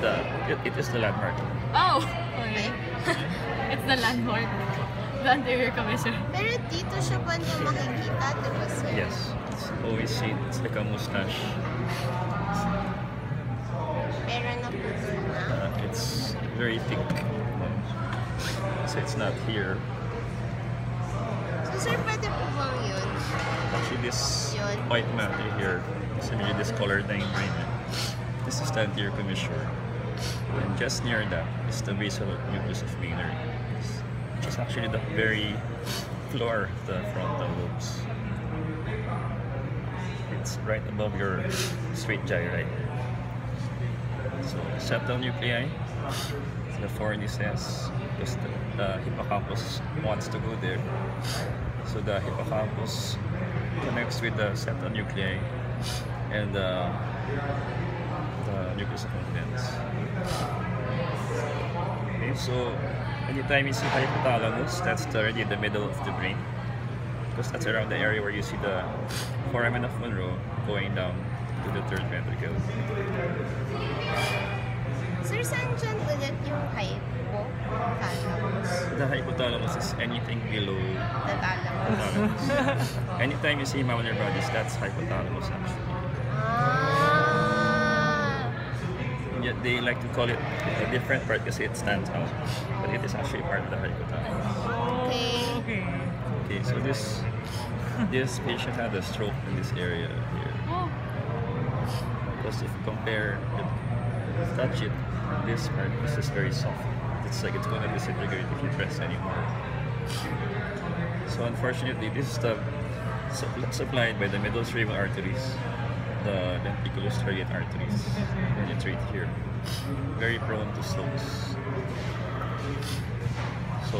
the it, it is the landmark. Oh! Okay. it's the landmark. The anterior commissure. Pero dito siya banda makikita, di ba sir? Yes, it's always seen. It's like a mustache. Pero naputol na. Uh, it's very thick. So it's not here. So sir, pwede po bang yun? Actually, this Yun. white matter here is really discolored na yung brain. This is the anterior commissure. And just near that is the basal nucleus of Meynert, which is actually the very floor of the frontal lobes. It's right above your straight gyri. So, septal nuclei, the fornices, because the, the hippocampus wants to go there. So the hippocampus connects with the septal nuclei and uh, Uh, the nucleus. Okay, so anytime you see hypothalamus, that's already in the middle of the brain. Because that's around the area where you see the foramen of Monro going down to the third ventricle. Sir, saan dyan ulit yung hypothalamus? The hypothalamus is anything below The thalamus. anytime you see mammillary bodies, that's hypothalamus actually. Yet they like to call it a different part because it stands out, but it is actually part of the hypothalamus. Okay. Okay. So this this patient had a stroke in this area here. Oh! Because if you compare it, touch it, this part, this is very soft. It's like it's going to disintegrate if you press anymore. So unfortunately, this is the supplied by the middle cerebral arteries, the lenticulostriate arteries, and it's right here. Very prone to strokes. So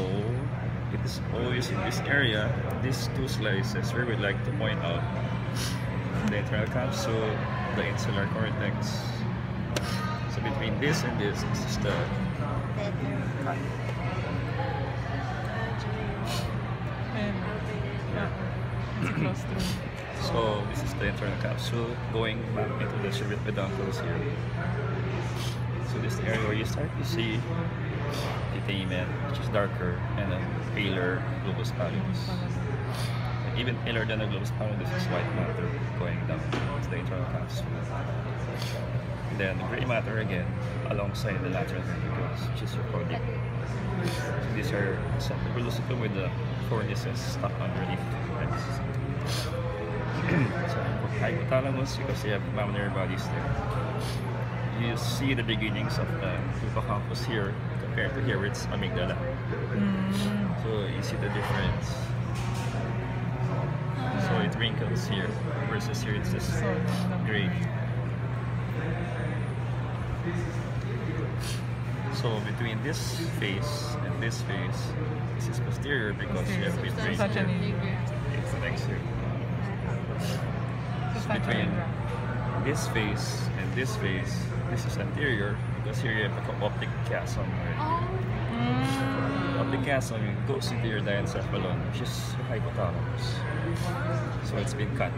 it is always in this area, these two slices, where we'd like to point out the internal capsule, the insular cortex. So between this and this, is the cut. So this is the internal capsule going back into the cerebral peduncles here. So this is the area where you start to see putamen, which is darker, and then paler globus pallidus. Even paler than the globus pallidus is white matter going down to the internal capsule. Then the gray matter again alongside the lateral ventricles, which is your caudate. So these are septal with the fornices stuck underneath. So hypothalamus because you have mammillary bodies there. You see the beginnings of the hippocampus here compared to here where it's amygdala. Mm. So you see the difference. So it wrinkles here versus here it's just gray. So between this face and this face, this is posterior because you have Posterior. midbrain Such an here. It's the next here. Just So like between this face and this face, this is anterior because here you have the optic chiasm. Right? Oh! Mm. Optic chiasm goes into your diencephalon, which is your hypothalamus. So it's been cut.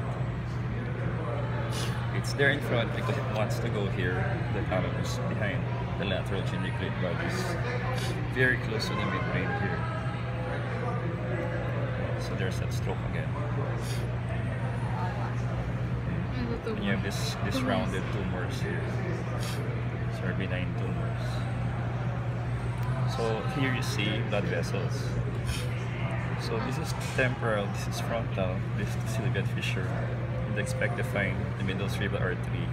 It's there in front because it wants to go here, the thalamus behind the lateral geniculate bodies, very close to the midbrain here. So there's that stroke again. And you have this this rounded tumors here. These are benign tumors. So here you see blood vessels. So this is temporal, this is frontal, this is the sylvian fissure. You'd expect to find the middle cerebral artery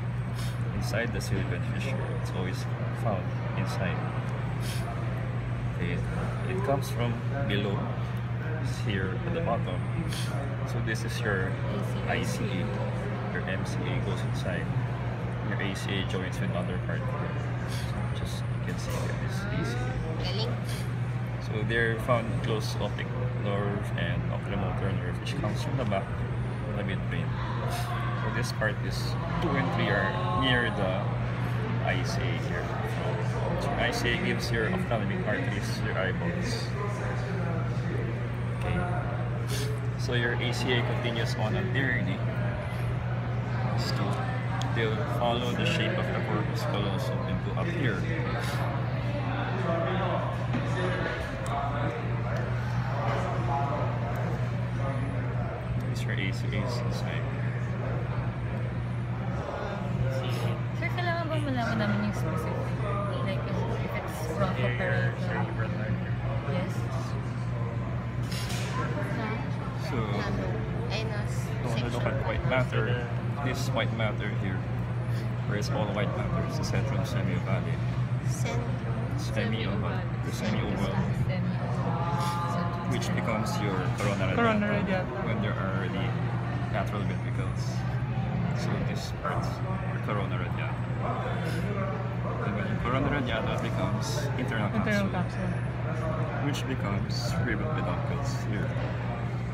inside the sylvian fissure. It's always found inside. Okay. It comes from below, it's here at the bottom. So this is your ICA. MCA goes inside. Your ACA joins with other part just you can see here, ACA. So they're found close optic nerve and oculomotor nerve, which comes from the back of the midbrain. So this part is two and three are near the ICA here. So ICA gives your ophthalmic arteries your eyeballs. Okay. So your ACA continues on anteriorly. These two. They'll follow the shape of the corpus callosum into up here. These are AC, AC inside. Sir, kailangan ba malaman namin yung specific? Like, if it's Here, your bronchoperator. cerebral Yes. So, Ano? Ay, no. you want to look at white matter. This white matter here, whereas all white matter is the centrum semi-ovale. Semi-oval. The semi-oval, which becomes your corona Corona radiata radiata. when there are the lateral ventricles. So this part, your corona radiata. And when your corona radiata becomes internal Internal capsule, capsule. which becomes cerebral peduncles here,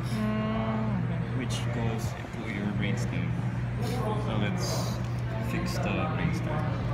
Mm, okay. which goes into your brainstem. So let's fix the brainstem.